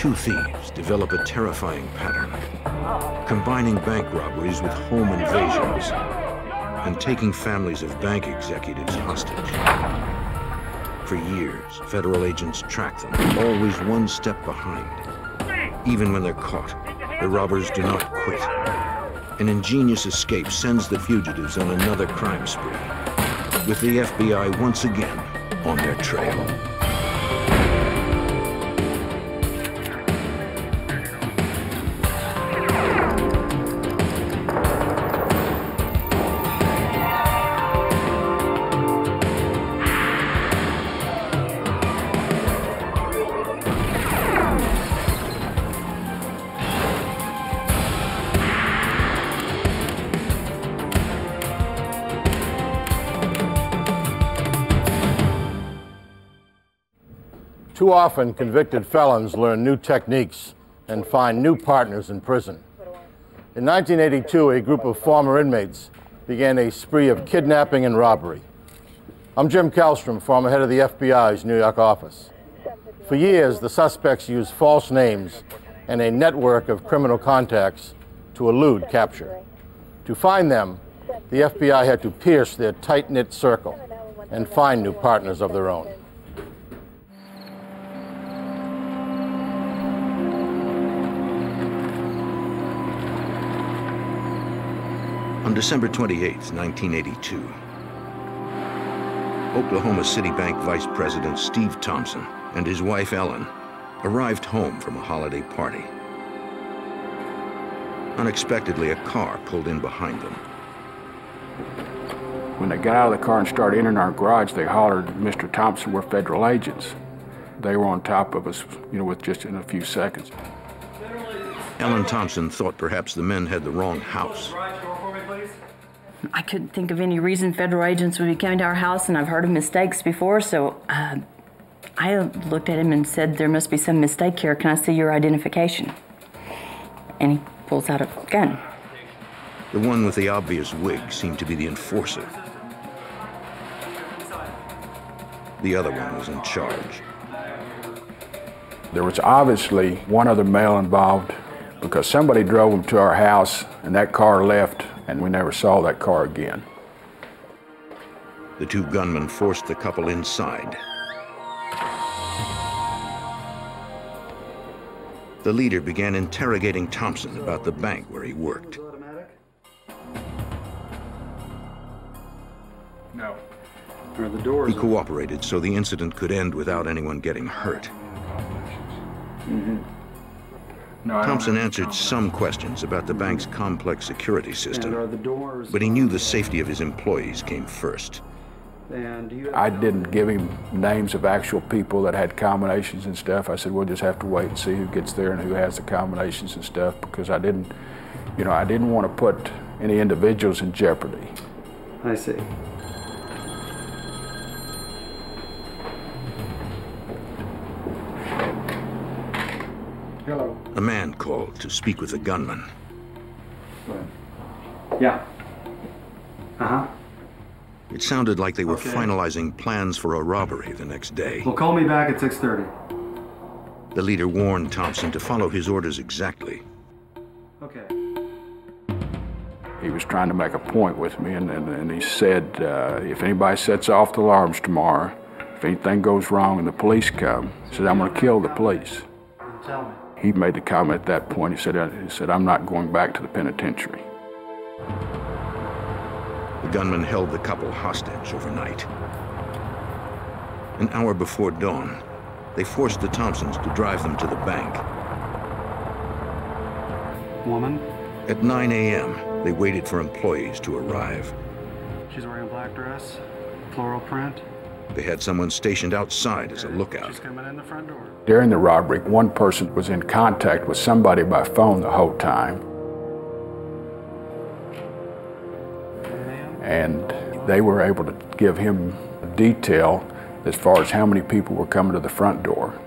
two thieves develop a terrifying pattern, combining bank robberies with home invasions and taking families of bank executives hostage. For years, federal agents track them, always one step behind. Even when they're caught, the robbers do not quit. An ingenious escape sends the fugitives on another crime spree, with the FBI once again on their trail. Often, convicted felons learn new techniques and find new partners in prison. In 1982, a group of former inmates began a spree of kidnapping and robbery. I'm Jim Kallstrom, former head of the FBI's New York office. For years, the suspects used false names and a network of criminal contacts to elude capture. To find them, the FBI had to pierce their tight knit circle and find new partners of their own. On December 28, 1982, Oklahoma City Bank Vice President Steve Thompson and his wife Ellen arrived home from a holiday party. Unexpectedly, a car pulled in behind them. When they got out of the car and started entering our garage, they hollered, Mr. Thompson, we're federal agents. They were on top of us, you know, with just in a few seconds. Ellen Thompson thought perhaps the men had the wrong house. I couldn't think of any reason federal agents would be coming to our house, and I've heard of mistakes before, so uh, I looked at him and said, There must be some mistake here. Can I see your identification? And he pulls out a gun. The one with the obvious wig seemed to be the enforcer. The other one was in charge. There was obviously one other male involved because somebody drove him to our house and that car left and we never saw that car again. The two gunmen forced the couple inside. The leader began interrogating Thompson about the bank where he worked. No. He cooperated so the incident could end without anyone getting hurt. Mm-hmm. No, Thompson answered some questions about the bank's complex security system, but he knew the safety of his employees came first. I didn't give him names of actual people that had combinations and stuff. I said, we'll just have to wait and see who gets there and who has the combinations and stuff because I didn't, you know, I didn't want to put any individuals in jeopardy. I see. To speak with the gunman. Yeah. Uh-huh. It sounded like they were Okay. finalizing plans for a robbery the next day. Well, call me back at 6.30. The leader warned Thompson to follow his orders exactly. Okay. He was trying to make a point with me, and, and, and he said, uh, if anybody sets off the alarms tomorrow, if anything goes wrong and the police come, he said, I'm going to kill the police. Tell me. He made the comment at that point. He said, uh, he said, I'm not going back to the penitentiary. The gunman held the couple hostage overnight. An hour before dawn, they forced the Thompsons to drive them to the bank. Woman? At 9 a.m., they waited for employees to arrive. She's wearing a black dress, floral print. They had someone stationed outside as a lookout. She's coming in the front door. During the robbery, one person was in contact with somebody by phone the whole time, and they were able to give him detail as far as how many people were coming to the front door.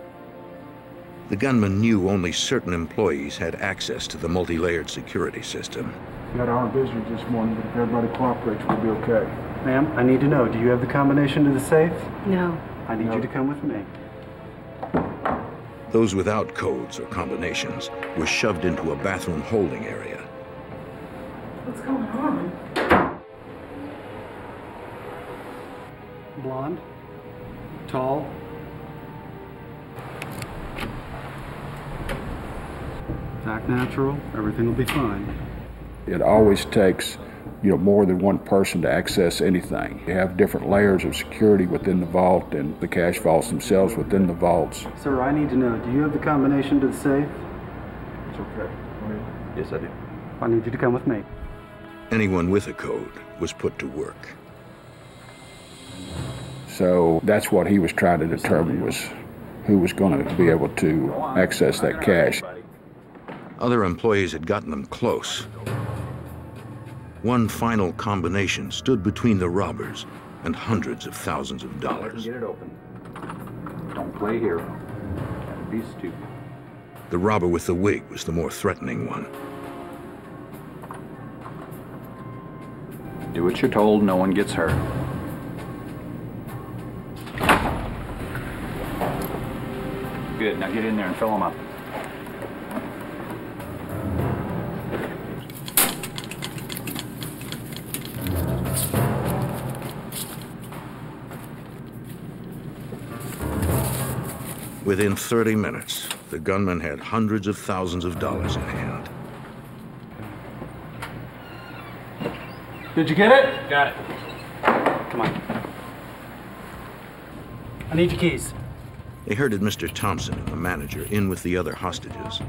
The gunman knew only certain employees had access to the multi-layered security system. We Got our visitors this morning, but if everybody cooperates, we'll be okay. Ma'am, I need to know, do you have the combination to the safe? No. I need you to come with me. Those without codes or combinations were shoved into a bathroom holding area. What's going on? Blonde, tall, act natural, everything will be fine. It always takes, you know, more than one person to access anything. You have different layers of security within the vault and the cash vaults themselves within the vaults. Sir, I need to know, do you have the combination to the safe? It's okay. Yes, I do. I need you to come with me. Anyone with a code was put to work. So that's what he was trying to determine was who was going to be able to access that cash. Other employees had gotten them close. One final combination stood between the robbers and hundreds of thousands of dollars. Get it open. Don't play hero. That'd be stupid. The robber with the wig was the more threatening one. Do what you're told, no one gets hurt. Good, now get in there and fill them up. Within 30 minutes, the gunman had hundreds of thousands of dollars in hand. Did you get it? Got it. Come on. I need your keys. They herded Mr. Thompson and the manager in with the other hostages.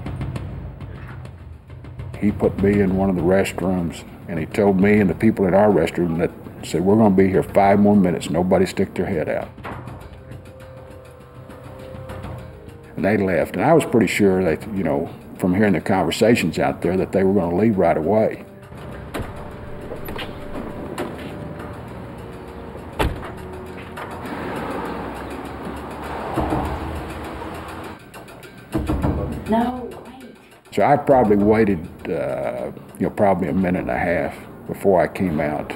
He put me in one of the restrooms and he told me and the people in our restroom that said, we're going to be here five more minutes. Nobody stick their head out. They left. And I was pretty sure that, you know, from hearing the conversations out there that they were going to leave right away. No, wait. So I probably waited, uh, you know, probably a minute and a half before I came out.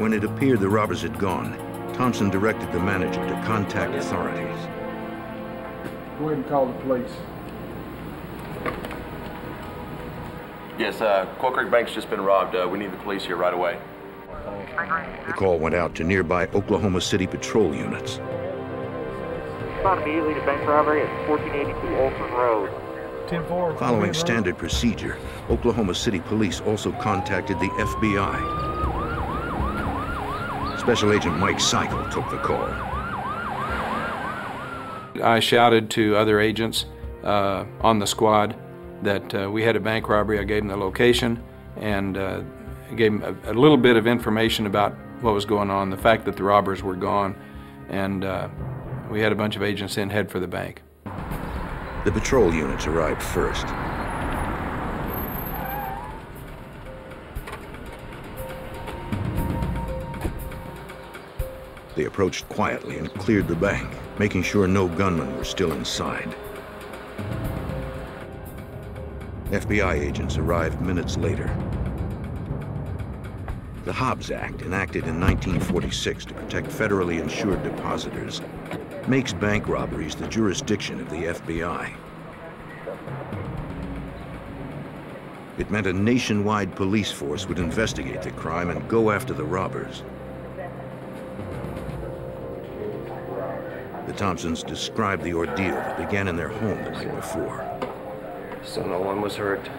When it appeared the robbers had gone, Thompson directed the manager to contact authorities. Go ahead and call the police. Yes, uh, Quail Creek Bank's just been robbed. Uh, we need the police here right away. The call went out to nearby Oklahoma City patrol units. Respond immediately to bank robbery at 1482 Olson Road. Following standard procedure, Oklahoma City police also contacted the FBI. Special Agent Mike Cycle took the call. I shouted to other agents uh, on the squad that uh, we had a bank robbery. I gave them the location and uh, gave them a, a, little bit of information about what was going on, the fact that the robbers were gone, and uh, we had a bunch of agents in head for the bank. The patrol units arrived first. They approached quietly and cleared the bank, making sure no gunmen were still inside. FBI agents arrived minutes later. The Hobbs Act, enacted in 1946 to protect federally insured depositors, makes bank robberies the jurisdiction of the FBI. It meant a nationwide police force would investigate the crime and go after the robbers. The Thompsons described the ordeal that began in their home the night before. So no one was hurt.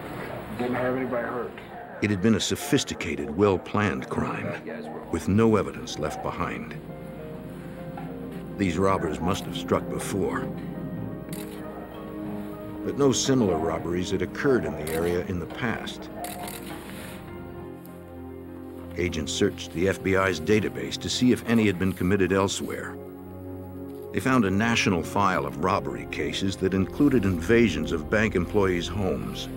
Didn't have anybody hurt. It had been a sophisticated, well-planned crime, with no evidence left behind. These robbers must have struck before. But no similar robberies had occurred in the area in the past. Agents searched the FBI's database to see if any had been committed elsewhere. They found a national file of robbery cases that included invasions of bank employees' homes.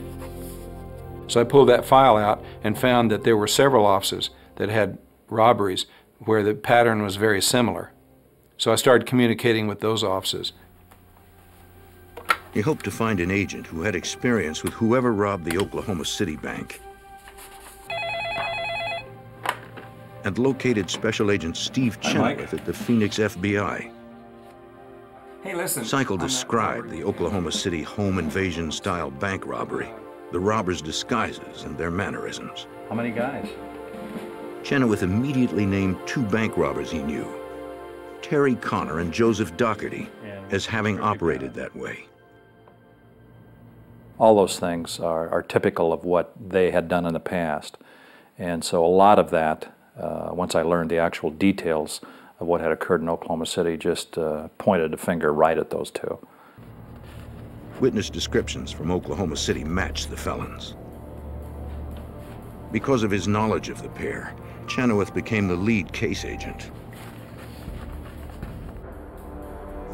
So I pulled that file out and found that there were several offices that had robberies where the pattern was very similar. So I started communicating with those offices. He hoped to find an agent who had experience with whoever robbed the Oklahoma City Bank. And located Special Agent Steve Chenoweth at the Phoenix FBI. Hey, listen. Cycle described the Oklahoma City home invasion style bank robbery, the robbers' disguises and their mannerisms. How many guys? Chenoweth immediately named two bank robbers he knew, Terry Conner and Joseph Dougherty, as having operated that way. All those things are, are typical of what they had done in the past. And so a lot of that, uh, once I learned the actual details of what had occurred in Oklahoma City, just uh, pointed a finger right at those two. Witness descriptions from Oklahoma City matched the felons. Because of his knowledge of the pair, Chenoweth became the lead case agent.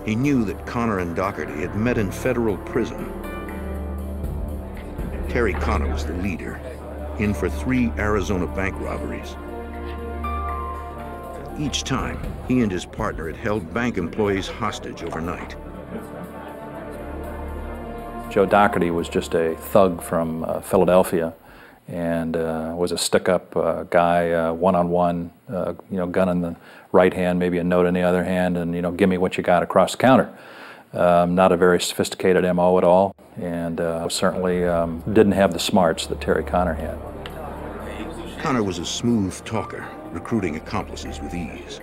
He knew that Conner and Dougherty had met in federal prison. Terry Conner was the leader, in for three Arizona bank robberies. Each time, he and his partner had held bank employees hostage overnight. Joe Dougherty was just a thug from uh, Philadelphia and uh, was a stick-up uh, guy, uh, one-on-one, uh, you know, gun in the right hand, maybe a note in the other hand, and you know, give me what you got across the counter. Um, not a very sophisticated MO at all, and uh, certainly um, didn't have the smarts that Terry Conner had. Conner was a smooth talker, recruiting accomplices with ease.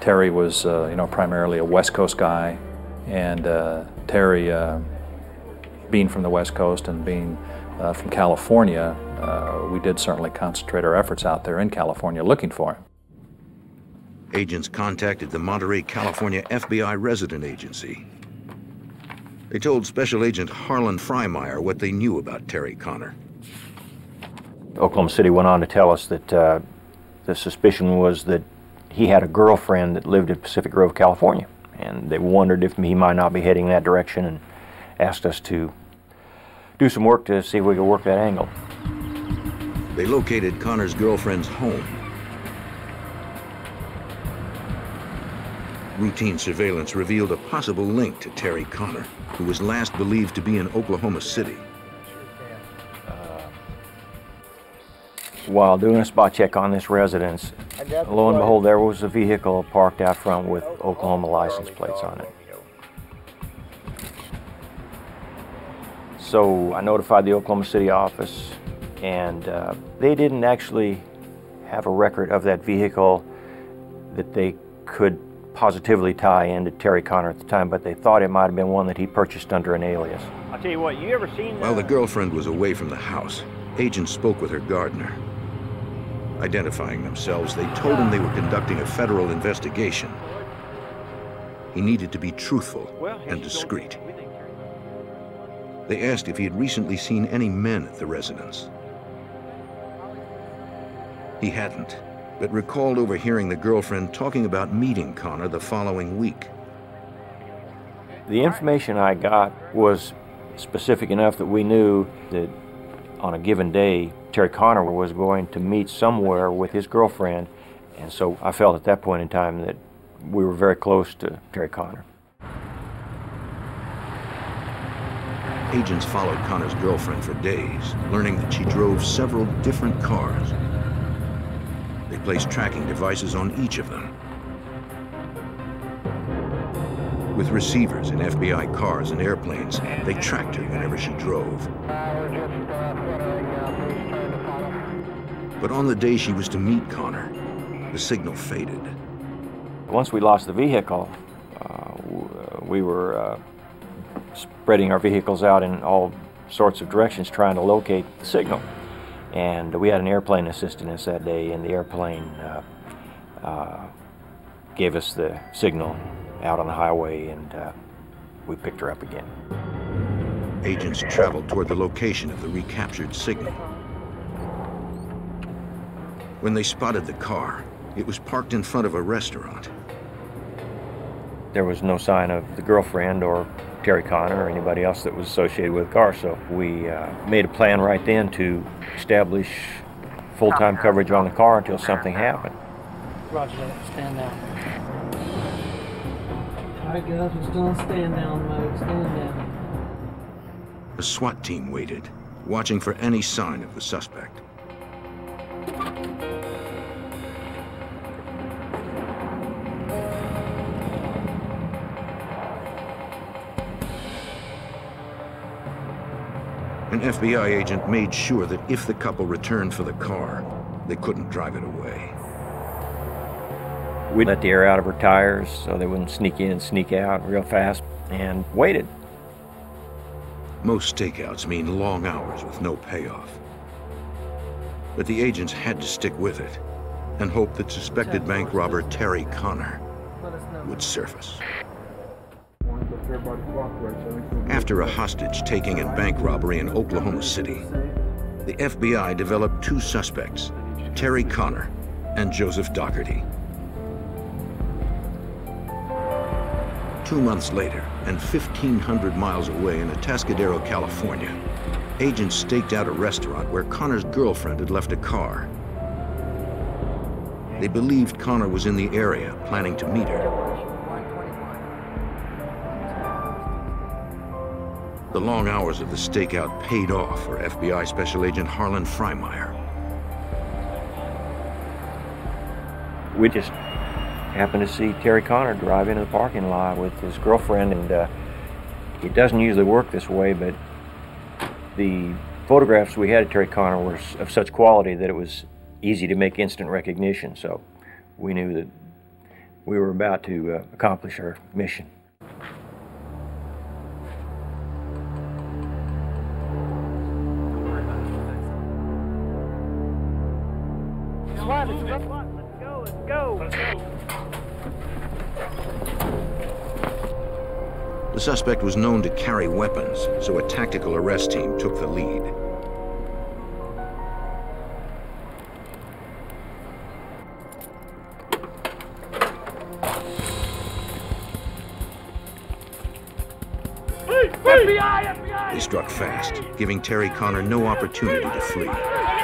Terry was, uh, you know, primarily a West Coast guy, and uh, Terry, uh, being from the West Coast and being uh, from California, uh, we did certainly concentrate our efforts out there in California looking for him. Agents contacted the Monterey, California FBI resident agency. They told Special Agent Harlan Freimeyer what they knew about Terry Conner. Oklahoma City went on to tell us that uh, the suspicion was that he had a girlfriend that lived in Pacific Grove, California, and they wondered if he might not be heading that direction and asked us to do some work to see if we could work that angle. They located Conner's girlfriend's home. Routine surveillance revealed a possible link to Terry Conner, who was last believed to be in Oklahoma City. While doing a spot check on this residence, lo and behold, there was a vehicle parked out front with Oklahoma license plates on it. So I notified the Oklahoma City office, and uh, they didn't actually have a record of that vehicle that they could positively tie into Terry Conner at the time, but they thought it might have been one that he purchased under an alias. I'll tell you what, you ever seen... While the girlfriend was away from the house, agents spoke with her gardener. Identifying themselves, they told him they were conducting a federal investigation. He needed to be truthful and discreet. They asked if he had recently seen any men at the residence. He hadn't, but recalled overhearing the girlfriend talking about meeting Conner the following week. The information I got was specific enough that we knew that on a given day, Terry Conner was going to meet somewhere with his girlfriend, and so I felt at that point in time that we were very close to Terry Conner. Agents followed Conner's girlfriend for days, learning that she drove several different cars. They placed tracking devices on each of them. With receivers in FBI cars and airplanes, they tracked her whenever she drove. But on the day she was to meet Conner, the signal faded. Once we lost the vehicle, uh, we were uh, spreading our vehicles out in all sorts of directions trying to locate the signal. And we had an airplane assisting us that day, and the airplane uh, uh, gave us the signal out on the highway, and uh, we picked her up again. Agents traveled toward the location of the recaptured signal. When they spotted the car, it was parked in front of a restaurant. There was no sign of the girlfriend or Terry Conner or anybody else that was associated with the car, so we uh, made a plan right then to establish full-time coverage on the car until something happened. Roger that. Stand down. Alright guys, we're still in stand down mode, stand down. A SWAT team waited, watching for any sign of the suspect. An FBI agent made sure that if the couple returned for the car, they couldn't drive it away. We let the air out of her tires so they wouldn't sneak in and sneak out real fast and waited. Most stakeouts mean long hours with no payoff. But the agents had to stick with it and hope that suspected bank robber Terry Conner would surface. After a hostage-taking and bank robbery in Oklahoma City, the FBI developed two suspects, Terry Conner and Joseph Dougherty. Two months later, and 1,500 miles away in Atascadero, California, agents staked out a restaurant where Conner's girlfriend had left a car. They believed Conner was in the area, planning to meet her. The long hours of the stakeout paid off for FBI Special Agent Harlan Freimeyer. We just happened to see Terry Conner drive into the parking lot with his girlfriend, and uh, it doesn't usually work this way, but the photographs we had of Terry Conner were of such quality that it was easy to make instant recognition. So we knew that we were about to uh, accomplish our mission. Let's go, let's go. Let's go. The suspect was known to carry weapons, so a tactical arrest team took the lead. FBI, FBI! They struck fast, giving Terry Conner no opportunity to flee.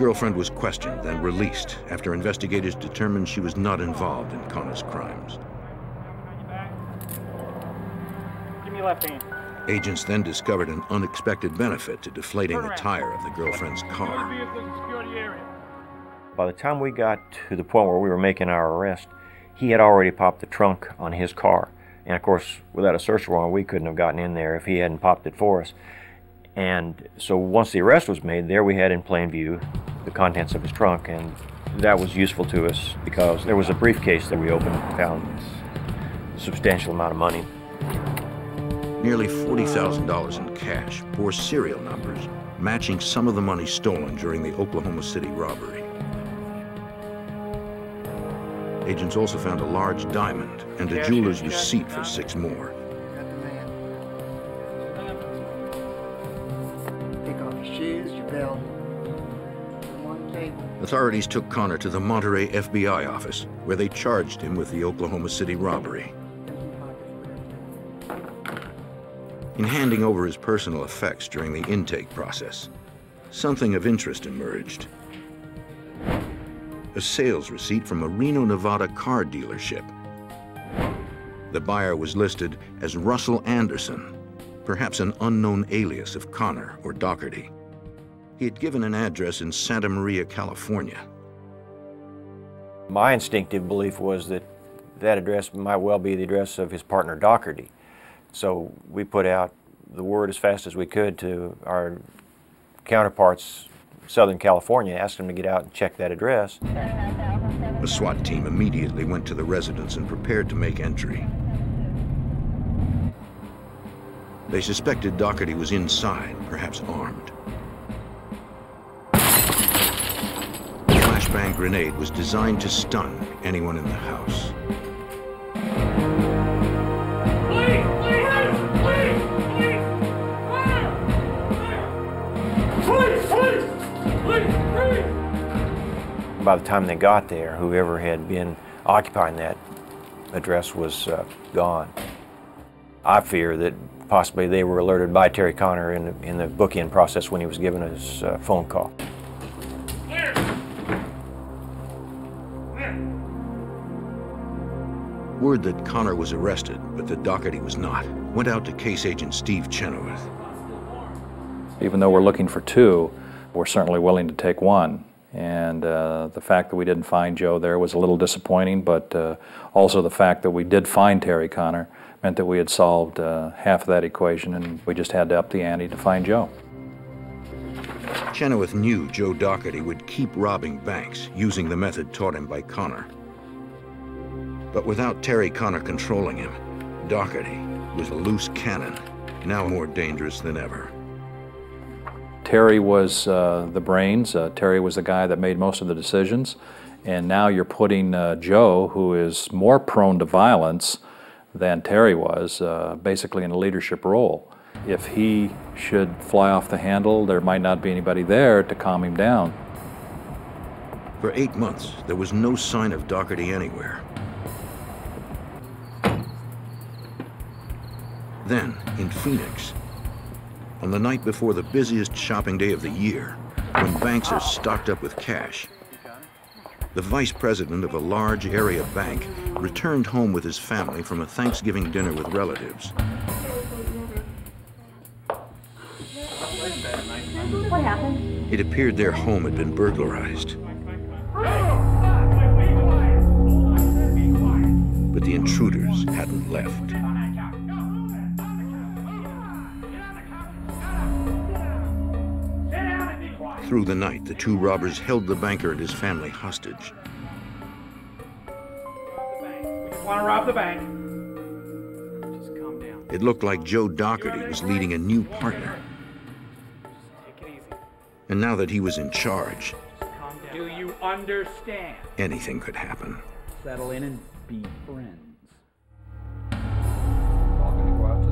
Girlfriend was questioned, then released after investigators determined she was not involved in Conner's crimes. Give me your left hand. Agents then discovered an unexpected benefit to deflating the tire of the girlfriend's car. By the time we got to the point where we were making our arrest, he had already popped the trunk on his car. And of course, without a search warrant, we couldn't have gotten in there if he hadn't popped it for us. And so once the arrest was made, there we had in plain view the contents of his trunk, and that was useful to us because there was a briefcase that we opened and found a substantial amount of money. Nearly $40,000 in cash bore serial numbers, matching some of the money stolen during the Oklahoma City robbery. Agents also found a large diamond and a jeweler's receipt for six more. Authorities took Conner to the Monterey FBI office, where they charged him with the Oklahoma City robbery. In handing over his personal effects during the intake process, something of interest emerged. A sales receipt from a Reno, Nevada car dealership. The buyer was listed as Russell Anderson, perhaps an unknown alias of Conner or Dougherty. He had given an address in Santa Maria, California. My instinctive belief was that that address might well be the address of his partner Dougherty. So we put out the word as fast as we could to our counterparts Southern California, asked them to get out and check that address. A SWAT team immediately went to the residence and prepared to make entry. They suspected Dougherty was inside, perhaps armed. Flashbang grenade was designed to stun anyone in the house. By the time they got there, whoever had been occupying that address was uh, gone. I fear that possibly they were alerted by Terry Conner in, in the book-in process when he was given his uh, phone call. Word that Conner was arrested, but that Dougherty was not, went out to case agent Steve Chenoweth. Even though we're looking for two, we're certainly willing to take one. And uh, the fact that we didn't find Joe there was a little disappointing, but uh, also the fact that we did find Terry Conner meant that we had solved uh, half of that equation and we just had to up the ante to find Joe. Chenoweth knew Joe Dougherty would keep robbing banks using the method taught him by Conner. But without Terry Conner controlling him, Dougherty was a loose cannon, now more dangerous than ever. Terry was uh, the brains. Uh, Terry was the guy that made most of the decisions. And now you're putting uh, Joe, who is more prone to violence than Terry was, uh, basically in a leadership role. If he should fly off the handle, there might not be anybody there to calm him down. For eight months, there was no sign of Dougherty anywhere. Then, in Phoenix, on the night before the busiest shopping day of the year, when banks are stocked up with cash, the vice president of a large area bank returned home with his family from a Thanksgiving dinner with relatives. What happened? It appeared their home had been burglarized. But the intruders hadn't left. Through the night, the two robbers held the banker and his family hostage. We just want to rob the bank. Just calm down. It looked like Joe Dougherty was leading a new partner. Take it easy. And now that he was in charge, Do you understand? anything could happen. Settle in and be friends.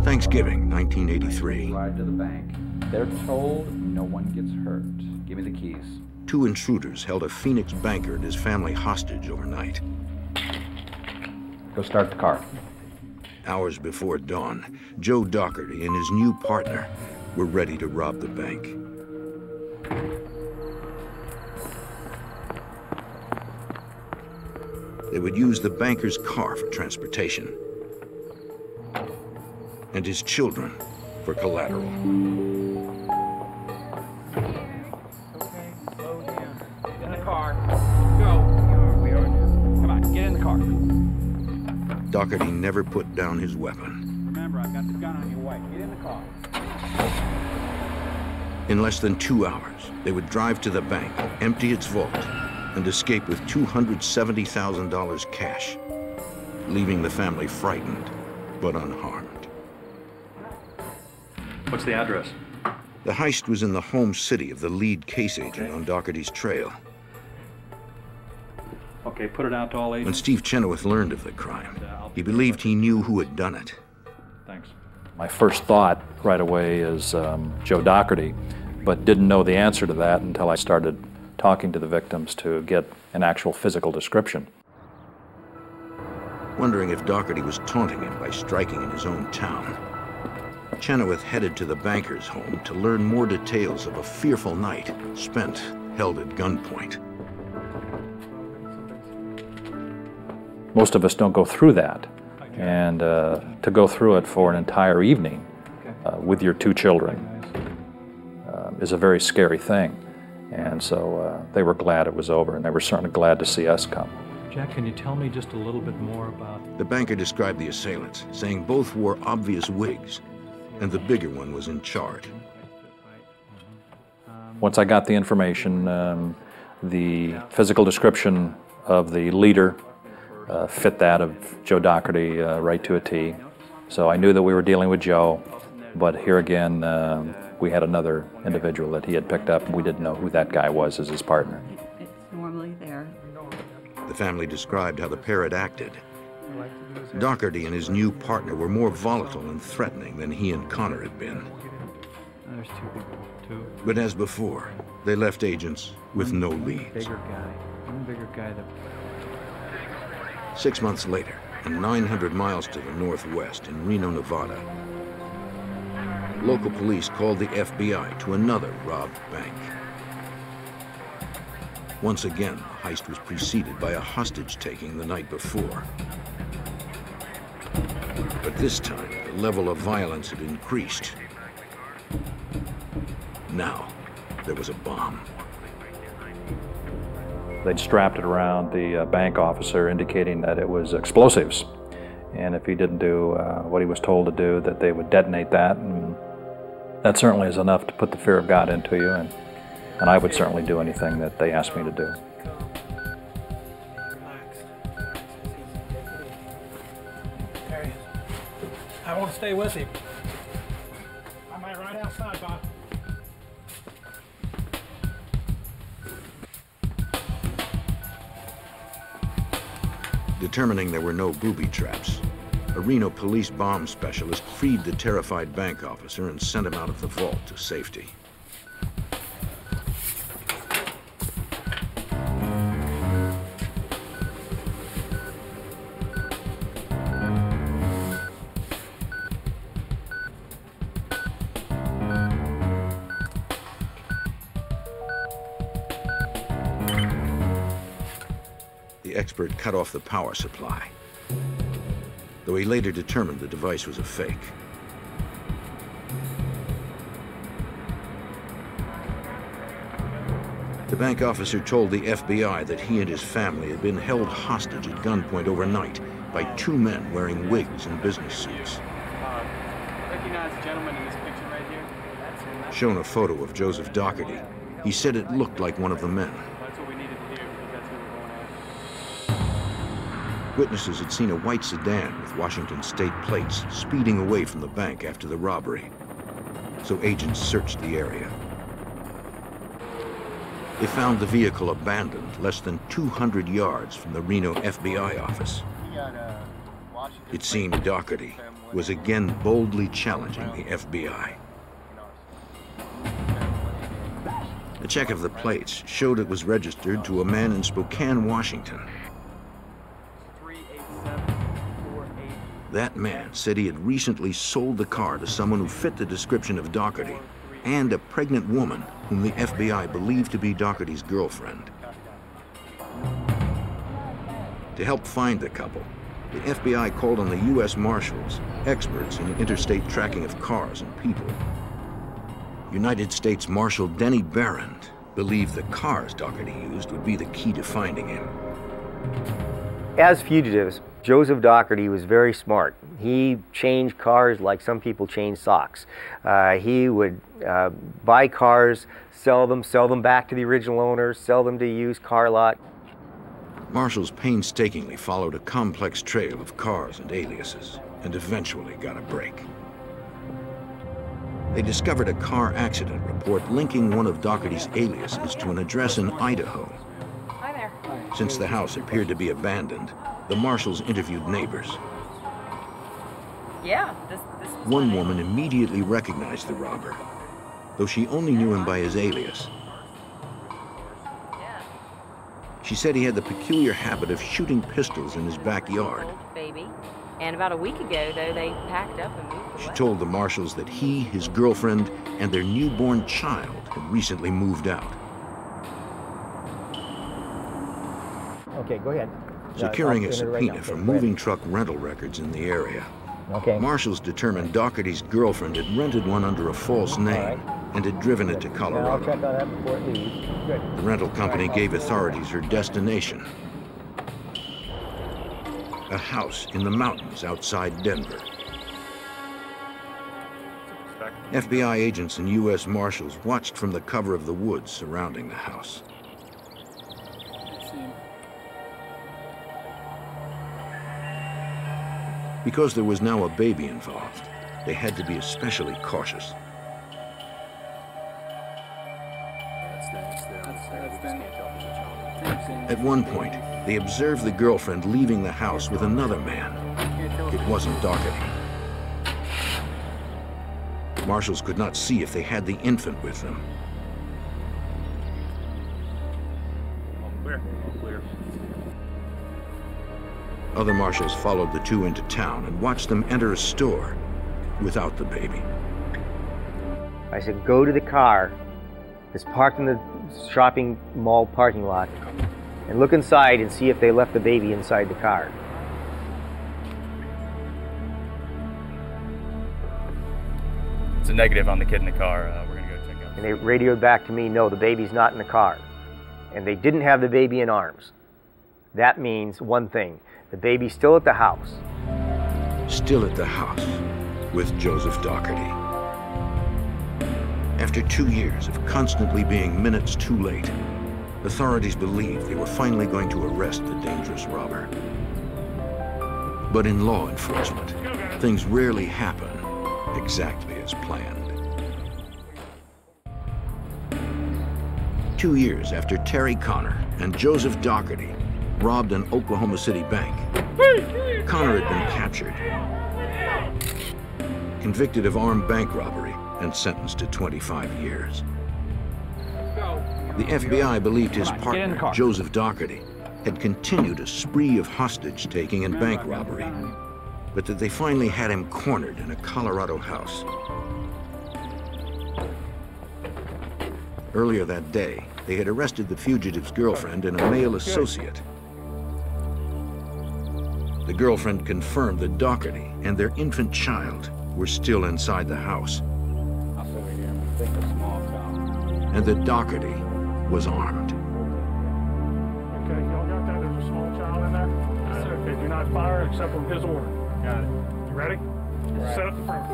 Thanksgiving, 1983. Ride to the bank. They're told no one gets hurt. Give me the keys. Two intruders held a Phoenix banker and his family hostage overnight. Go start the car. Hours before dawn, Joe Dougherty and his new partner were ready to rob the bank. They would use the banker's car for transportation and his children for collateral. Dougherty never put down his weapon. Remember, I've got the gun on your wife. Get in the car. In less than two hours, they would drive to the bank, empty its vault, and escape with $270,000 cash, leaving the family frightened but unharmed. What's the address? The heist was in the home city of the lead case agent on Dougherty's trail. Okay, put it out to all When agents. Steve Chenoweth learned of the crime, he believed he knew who had done it. Thanks. My first thought right away is um, Joe Dougherty, but didn't know the answer to that until I started talking to the victims to get an actual physical description. Wondering if Dougherty was taunting him by striking in his own town. Chenoweth headed to the banker's home to learn more details of a fearful night spent held at gunpoint. Most of us don't go through that. And uh, to go through it for an entire evening uh, with your two children uh, is a very scary thing. And so uh, they were glad it was over, and they were certainly glad to see us come. Jack, can you tell me just a little bit more about The banker described the assailants, saying both wore obvious wigs, and the bigger one was in charge. Once I got the information, um, the physical description of the leader uh, fit that of Joe Dougherty uh, right to a T. So I knew that we were dealing with Joe, but here again, um we had another individual that he had picked up, and we didn't know who that guy was as his partner. It's normally there. The family described how the pair had acted. Dougherty and his new partner were more volatile and threatening than he and Conner had been. There's two people. But as before, they left agents with no leads. Bigger guy. One bigger guy that. Six months later, and 900 miles to the northwest in Reno, Nevada. Local police called the FBI to another robbed bank. Once again, the heist was preceded by a hostage-taking the night before. But this time, the level of violence had increased. Now, there was a bomb. They'd strapped it around the uh, bank officer, indicating that it was explosives. And if he didn't do uh, what he was told to do, that they would detonate that. And that certainly is enough to put the fear of God into you. And, and I would certainly do anything that they asked me to do. I want to stay with him. I'm right outside, Bob. Determining there were no booby traps, a Reno police bomb specialist freed the terrified bank officer and sent him out of the vault to safety. Expert cut off the power supply, though he later determined the device was a fake. The bank officer told the FBI that he and his family had been held hostage at gunpoint overnight by two men wearing wigs and business suits. Uh, recognize the gentleman in this picture right here? That's him. That's, Shown a photo of Joseph Dougherty, he said it looked like one of the men. Witnesses had seen a white sedan with Washington state plates speeding away from the bank after the robbery. So agents searched the area. They found the vehicle abandoned less than 200 yards from the Reno FBI office. It seemed Dougherty was again boldly challenging the FBI. A check of the plates showed it was registered to a man in Spokane, Washington. That man said he had recently sold the car to someone who fit the description of Dougherty and a pregnant woman whom the FBI believed to be Dougherty's girlfriend. To help find the couple, the FBI called on the U.S. Marshals, experts in interstate tracking of cars and people. United States Marshal Denny Barrand believed the cars Dougherty used would be the key to finding him. As fugitives, Joseph Dougherty was very smart. He changed cars like some people change socks. Uh, he would uh, buy cars, sell them, sell them back to the original owners, sell them to a used car lot. Marshals painstakingly followed a complex trail of cars and aliases, and eventually got a break. They discovered a car accident report linking one of Dougherty's aliases to an address in Idaho. Since the house appeared to be abandoned, the marshals interviewed neighbors. Yeah, this, this One woman immediately recognized the robber, though she only knew him by his alias. She said he had the peculiar habit of shooting pistols in his backyard. baby. And about a week ago, though, they packed up and moved She told the marshals that he, his girlfriend, and their newborn child had recently moved out. Okay, go ahead. Uh, Securing I'll a enter it right subpoena for Okay, go ahead. moving truck rental records in the area. Okay. Marshals determined Dougherty's girlfriend had rented one under a false name and had driven it to Yeah, I'll Colorado. check on that before it leaves. Good. The rental company gave authorities her destination. A house in the mountains outside Denver. FBI agents and U.S. Marshals watched from the cover of the woods surrounding the house. Because there was now a baby involved, they had to be especially cautious. At one point, they observed the girlfriend leaving the house with another man. It wasn't Dougherty. Marshals could not see if they had the infant with them. Other marshals followed the two into town and watched them enter a store without the baby. I said, go to the car that's parked in the shopping mall parking lot and look inside and see if they left the baby inside the car. It's a negative on the kid in the car. Uh, we're gonna go check out. And they radioed back to me, no, the baby's not in the car. And they didn't have the baby in arms. That means one thing the baby's still at the house. Still at the house with Joseph Dougherty. After two years of constantly being minutes too late, authorities believed they were finally going to arrest the dangerous robber. But in law enforcement, things rarely happen exactly as planned. Two years after Terry Conner and Joseph Dougherty robbed an Oklahoma City bank, Conner had been captured, convicted of armed bank robbery, and sentenced to 25 years. The FBI believed his partner, Joseph Dougherty, had continued a spree of hostage-taking and bank robbery, but that they finally had him cornered in a Colorado house. Earlier that day, they had arrested the fugitive's girlfriend and a male associate. The girlfriend confirmed that Dougherty and their infant child were still inside the house, and that Dougherty was armed. Okay, y'all got that? There's a small child in there? Yes, sir. Okay, do not fire except from his order. Got it. You ready? Right. Set up the front.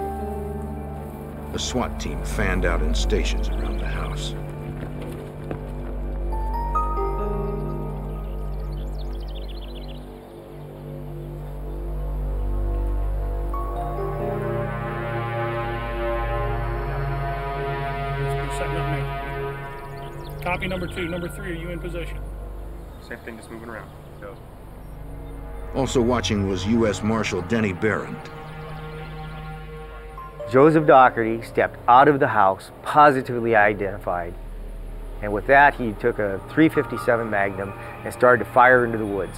A SWAT team fanned out in stations around the house. Copy number two. Number three, are you in position? Same thing, just moving around. Go. Also watching was U.S. Marshal Denny Barron. Joseph Dougherty stepped out of the house, positively identified, and with that he took a 357 Magnum and started to fire into the woods.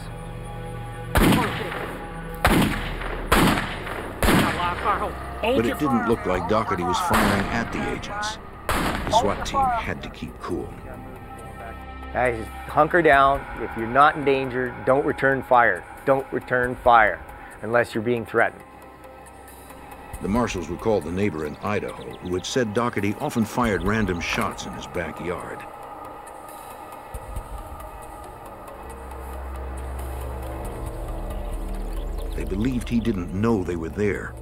But it didn't look like Dougherty was firing at the agents. The SWAT team had to keep cool. Guys, hunker down. If you're not in danger, don't return fire. Don't return fire unless you're being threatened. The marshals recalled a neighbor in Idaho who had said Dougherty often fired random shots in his backyard. They believed he didn't know they were there.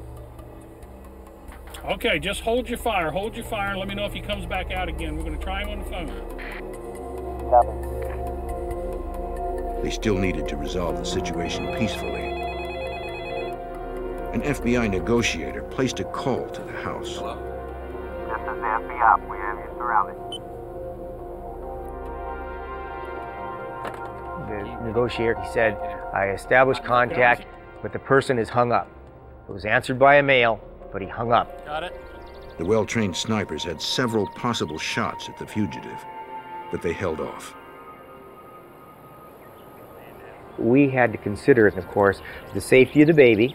Okay, just hold your fire. Hold your fire and let me know if he comes back out again. We're going to try him on the phone. They still needed to resolve the situation peacefully. An FBI negotiator placed a call to the house. Hello? This is the FBI. We have you surrounded. The negotiator, he said, I established contact, but the person is hung up. It was answered by a male, but he hung up. Got it. The well-trained snipers had several possible shots at the fugitive, but they held off. We had to consider, of course, the safety of the baby.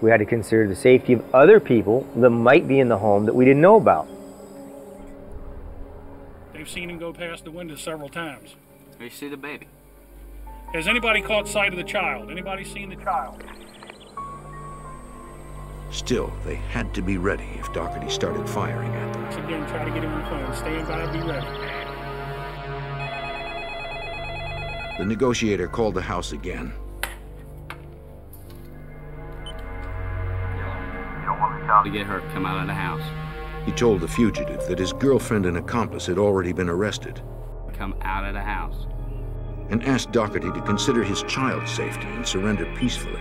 We had to consider the safety of other people that might be in the home that we didn't know about. They've seen him go past the window several times. You see the baby? Has anybody caught sight of the child? Anybody seen the child? Still, they had to be ready if Dougherty started firing at them. Once again, try to get him on the phone. Stand by, be ready. The negotiator called the house again. To get hurt, come out of the house. He told the fugitive that his girlfriend and accomplice had already been arrested Come out of the house. and asked Dougherty to consider his child's safety and surrender peacefully.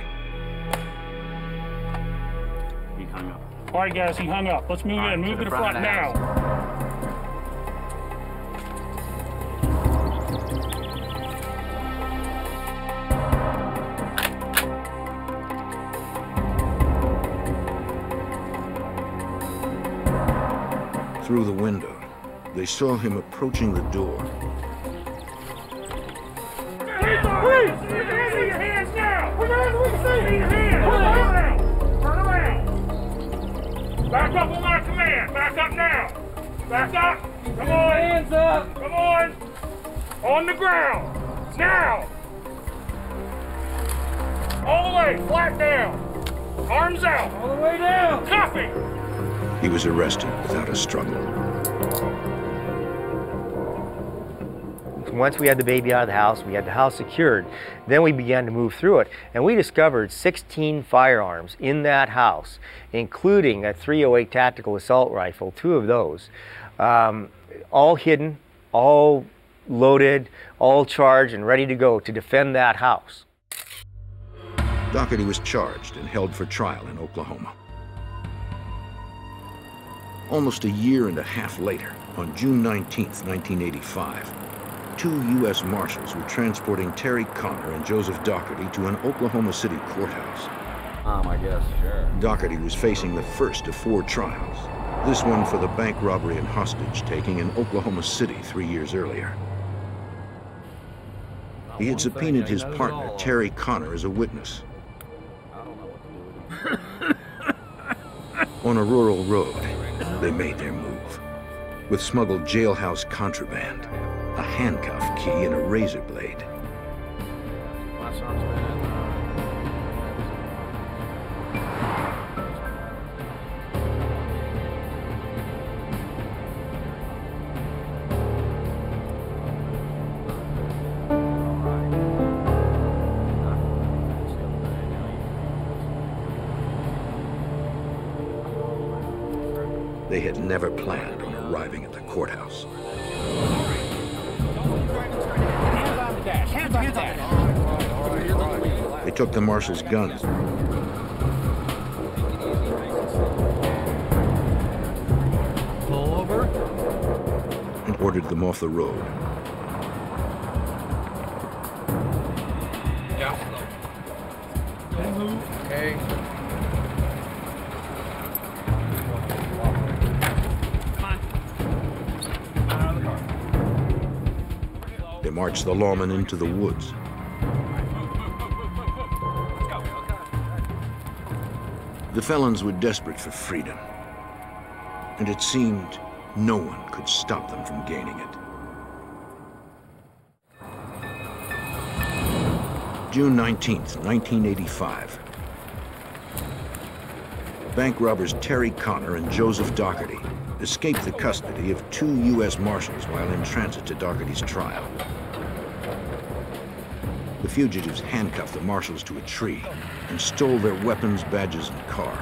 He hung up. All right, guys, he hung up. Let's move All right, in. Move to to the the front front of the now. through the window. They saw him approaching the door. Put your hands in now! Put your hands hands! Turn around! Turn around! Back up on my command! Back up now! Back up! Come on! Hands up! Come on! On the ground! Now! All the way, flat down! Arms out! All the way down! Copy! He was arrested without a struggle. Once we had the baby out of the house, we had the house secured, then we began to move through it. And we discovered 16 firearms in that house, including a 308 tactical assault rifle, two of those, um, all hidden, all loaded, all charged and ready to go to defend that house. Dougherty was charged and held for trial in Oklahoma. Almost a year and a half later, on June 19, 1985, two U.S. Marshals were transporting Terry Conner and Joseph Dougherty to an Oklahoma City courthouse. Um, I guess, sure. Dougherty was facing the first of four trials, this one for the bank robbery and hostage taking in Oklahoma City three years earlier. He had subpoenaed his partner, Terry Conner, as a witness. On a rural road, they made their move. With smuggled jailhouse contraband, a handcuff key, and a razor blade. Never planned on arriving at the courthouse. They took the marshal's guns. Pull over. and ordered them off the road. Yeah. Okay. Marched the lawman into the woods. The felons were desperate for freedom, and it seemed no one could stop them from gaining it. June 19th, 1985. Bank robbers Terry Conner and Joseph Dougherty escaped the custody of two U.S. Marshals while in transit to Dougherty's trial. Fugitives handcuffed the Marshals to a tree and stole their weapons, badges, and car.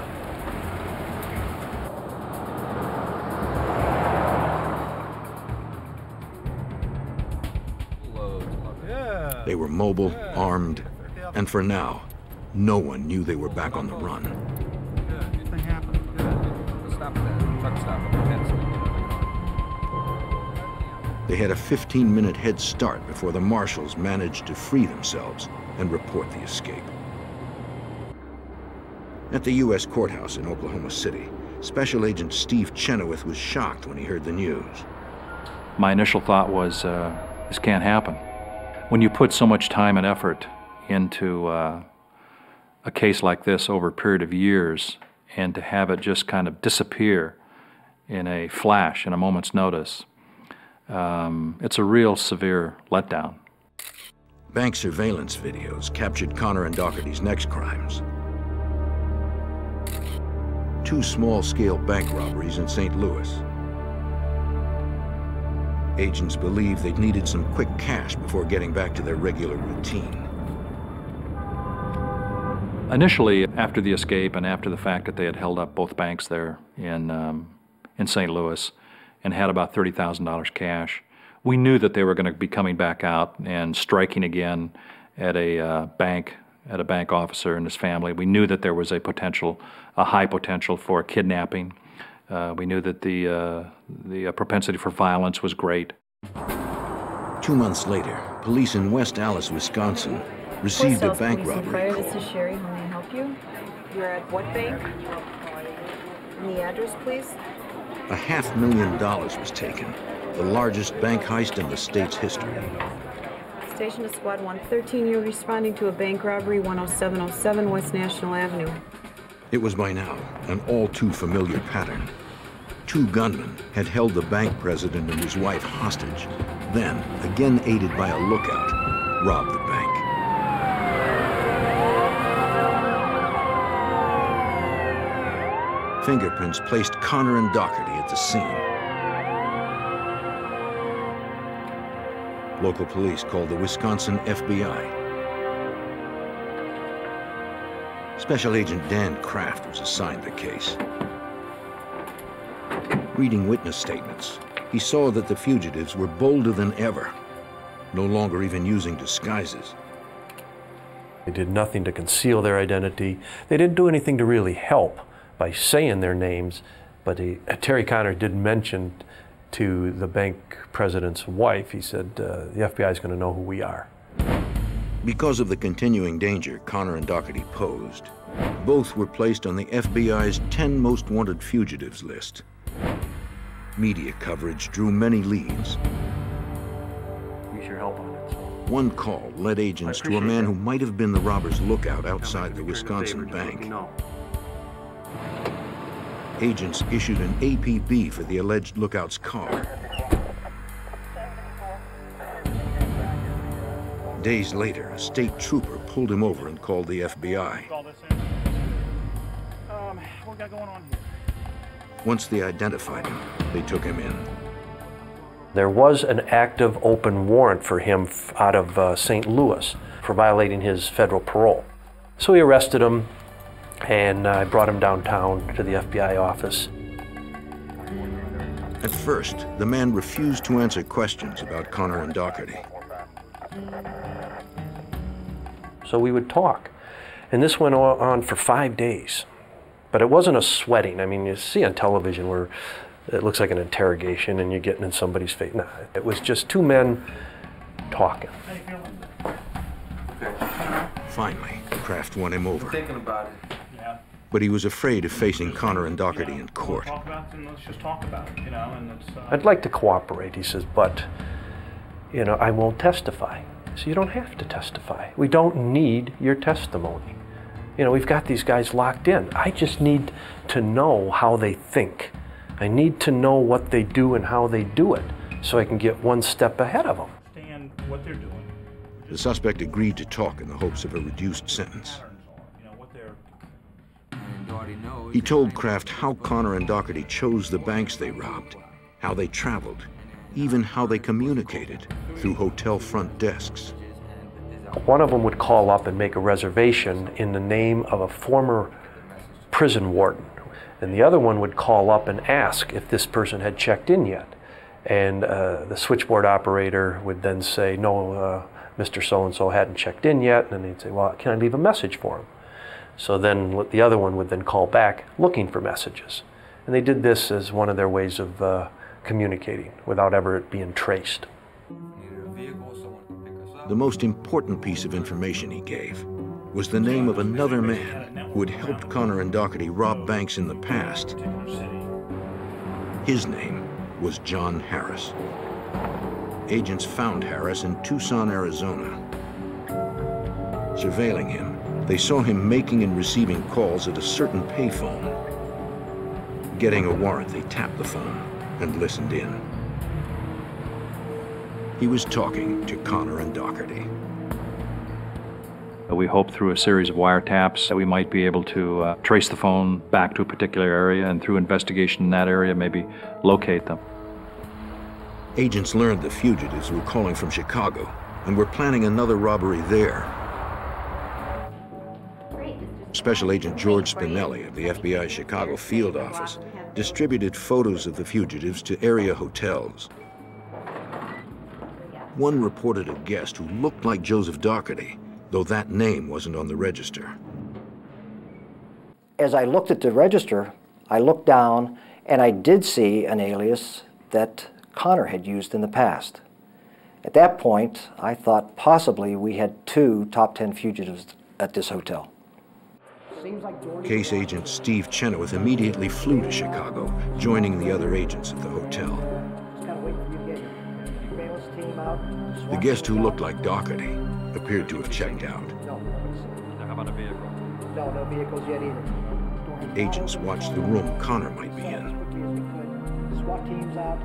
They were mobile, armed, and for now, no one knew they were back on the run. They had a 15-minute head start before the marshals managed to free themselves and report the escape. At the U.S. courthouse in Oklahoma City, Special Agent Steve Chenoweth was shocked when he heard the news. My initial thought was, uh, this can't happen. When you put so much time and effort into uh, a case like this over a period of years, and to have it just kind of disappear in a flash, in a moment's notice, um, it's a real severe letdown. Bank surveillance videos captured Conner and Dougherty's next crimes. Two small-scale bank robberies in St. Louis. Agents believed they'd needed some quick cash before getting back to their regular routine. Initially, after the escape and after the fact that they had held up both banks there in, um, in St. Louis and had about $30,000 cash, we knew that they were going to be coming back out and striking again at a uh, bank, at a bank officer and his family. We knew that there was a potential, a high potential for kidnapping. Uh, we knew that the, uh, the uh, propensity for violence was great. Two months later, police in West Allis, Wisconsin, received a bank Allis Police and robbery Fire, call. This is Sherry. How may I help you? You're at what bank? And the address, please? A half million dollars was taken, the largest bank heist in the state's history. Station to Squad 113. You're responding to a bank robbery, 10707 West National Avenue. It was by now an all too familiar pattern. Two gunmen had held the bank president and his wife hostage, then, again aided by a lookout, robbed the bank. Fingerprints placed Conner and Dougherty at the scene. Local police called the Wisconsin FBI. Special Agent Dan Kraft was assigned the case. Reading witness statements, he saw that the fugitives were bolder than ever, no longer even using disguises. They did nothing to conceal their identity. They didn't do anything to really help by saying their names, but he, uh, Terry Conner did mention to the bank president's wife, he said, uh, the FBI is going to know who we are. Because of the continuing danger Conner and Dougherty posed, both were placed on the FBI's 10 most wanted fugitives list. Media coverage drew many leads. Use your help on it. One call led agents to a man who might have been the robber's lookout outside the Wisconsin bank. Agents issued an APB for the alleged lookout's car. Days later, a state trooper pulled him over and called the FBI. Um, what got going on here? Once they identified him, they took him in. There was an active open warrant for him out of uh, St. Louis for violating his federal parole. So we arrested him and I brought him downtown to the FBI office. At first, the man refused to answer questions about Conner and Dougherty. So we would talk. And this went on- on for five days. But it wasn't a sweating. I mean, you see on television where it looks like an interrogation and you're getting in somebody's face. No, it was just two men talking. Finally, Kraft won him over, Thinking about it. Yeah. But he was afraid of facing Conner and Dougherty in court. Talk about it, and let's just talk about it, you know, and it's. Uh, I'd like to cooperate, he says, but, you know, I won't testify. So you don't have to testify. We don't need your testimony. You know, we've got these guys locked in. I just need to know how they think. I need to know what they do and how they do it so I can get one step ahead of them. understand what they're doing. The suspect agreed to talk in the hopes of a reduced sentence. You know, what they're. He told Kraft how Conner and Dougherty chose the banks they robbed, how they traveled, even how they communicated through hotel front desks. One of them would call up and make a reservation in the name of a former prison warden. And the other one would call up and ask if this person had checked in yet. And uh, the switchboard operator would then say, No, uh, Mr. So and so hadn't checked in yet. And then they'd say, Well, can I leave a message for him? So then the other one would then call back looking for messages. And they did this as one of their ways of uh, communicating without ever it being traced. The most important piece of information he gave was the name of another man who had helped Conner and Dougherty rob banks in the past. His name was John Harris. Agents found Harris in Tucson, Arizona. Surveilling him, they saw him making and receiving calls at a certain payphone. Getting a warrant, they tapped the phone and listened in. He was talking to Conner and Dougherty. We hope through a series of wiretaps that we might be able to uh, trace the phone back to a particular area and through investigation in that area, maybe locate them. Agents learned the fugitives were calling from Chicago and were planning another robbery there. Special Agent George Spinelli of the FBI Chicago field office distributed photos of the fugitives to area hotels. One reported a guest who looked like Joseph Dougherty, though that name wasn't on the register. As I looked at the register, I looked down and I did see an alias that Conner had used in the past. At that point, I thought possibly we had two top 10 fugitives at this hotel. Case agent Steve Chenoweth immediately flew to Chicago, joining the other agents at the hotel. The guest who looked like Dougherty appeared to have checked out. How about a vehicle? No, no vehicles yet either. Agents watched the room Conner might be in. SWAT teams out.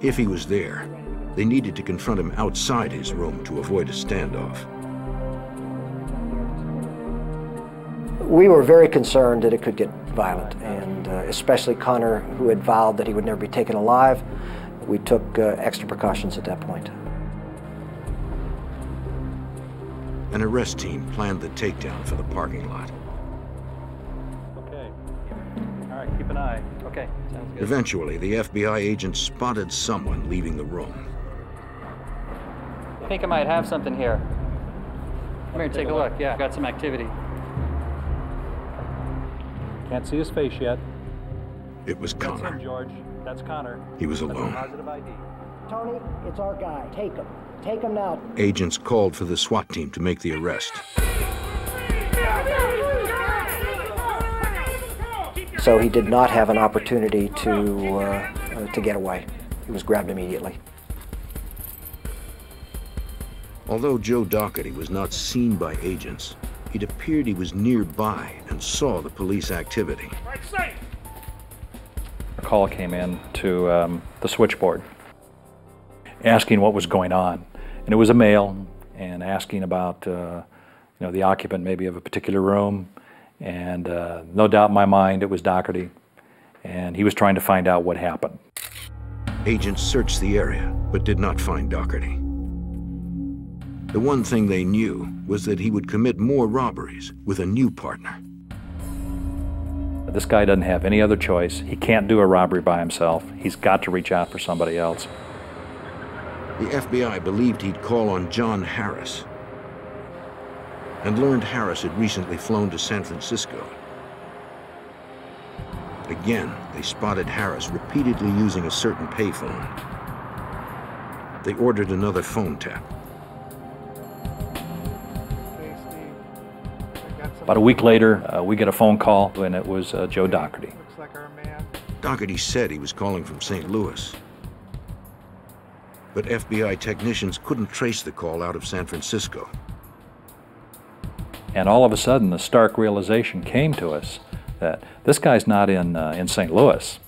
If he was there, they needed to confront him outside his room to avoid a standoff. We were very concerned that it could get violent, and uh, especially Conner, who had vowed that he would never be taken alive. We took uh, extra precautions at that point. An arrest team planned the takedown for the parking lot. Okay. All right, keep an eye. Okay, sounds good. Eventually, the FBI agent spotted someone leaving the room. I think I might have something here. Come here, take a look. Yeah, got some activity. Can't see his face yet. It was That's Conner. him, George. That's Conner. He was That's alone. positive ID. Tony, it's our guy. Take him. Take him now. Agents called for the SWAT team to make the arrest. So he did not have an opportunity to, uh, uh, to get away. He was grabbed immediately. Although Joe Dougherty was not seen by agents, it appeared he was nearby and saw the police activity. A call came in to um, the switchboard asking what was going on. And it was a male and asking about uh, you know, the occupant maybe of a particular room. And uh, no doubt in my mind it was Dougherty. And he was trying to find out what happened. Agents searched the area, but did not find Dougherty. The one thing they knew was that he would commit more robberies with a new partner. This guy doesn't have any other choice. He can't do a robbery by himself. He's got to reach out for somebody else. The FBI believed he'd call on John Harris and learned Harris had recently flown to San Francisco. Again, they spotted Harris repeatedly using a certain payphone. They ordered another phone tap. About a week later, uh, we get a phone call, and it was uh, Joe Dougherty. Dougherty said he was calling from St. Louis. But FBI technicians couldn't trace the call out of San Francisco. And all of a sudden, the stark realization came to us that this guy's not in, uh, in St. Louis.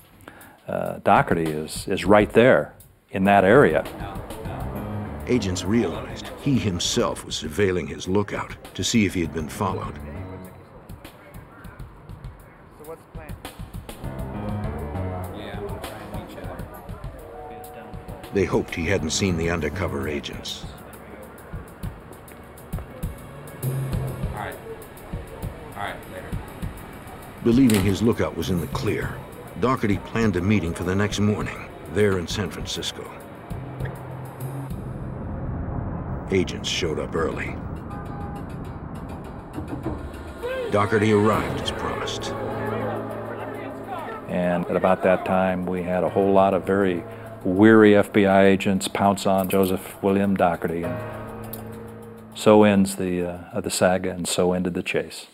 Uh, Dougherty is, is right there in that area. Agents realized he himself was surveilling his lookout to see if he had been followed. So what's the plan? They hoped he hadn't seen the undercover agents. Alright. Alright, later. Believing his lookout was in the clear, Dougherty planned a meeting for the next morning, there in San Francisco. Agents showed up early. Dougherty arrived as promised. And at about that time, we had a whole lot of very weary FBI agents pounce on Joseph William Dougherty. And so ends the, uh, the saga, and so ended the chase.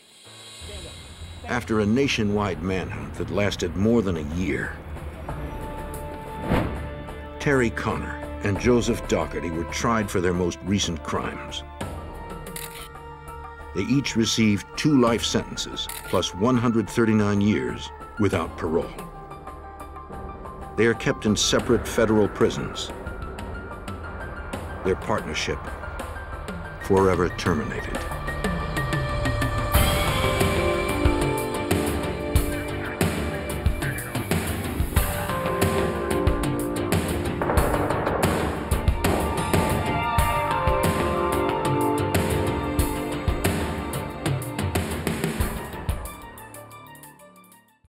After a nationwide manhunt that lasted more than a year, Terry Conner and Joseph Dougherty were tried for their most recent crimes. They each received two life sentences, plus 139 years without parole. They are kept in separate federal prisons. Their partnership forever terminated.